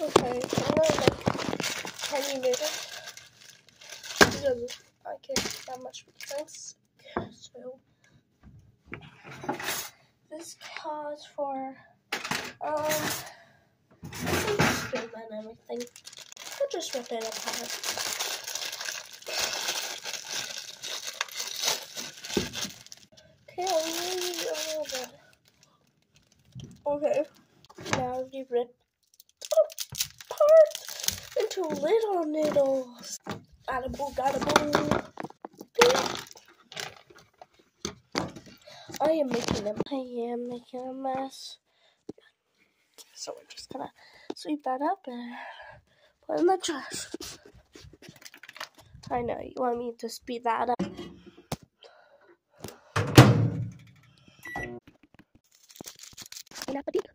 Okay, I'm gonna make tiny noodles. Because I can't that much difference. So this calls for um spoon and everything. I'll just rip it apart. Okay, I'll use a little bit. Okay, now you rip into little noodles. Bada boo, bada boo. I am making them. I am making a mess. So we're just gonna sweep that up and put in the trash. I know you want me to speed that up. Bon appetit.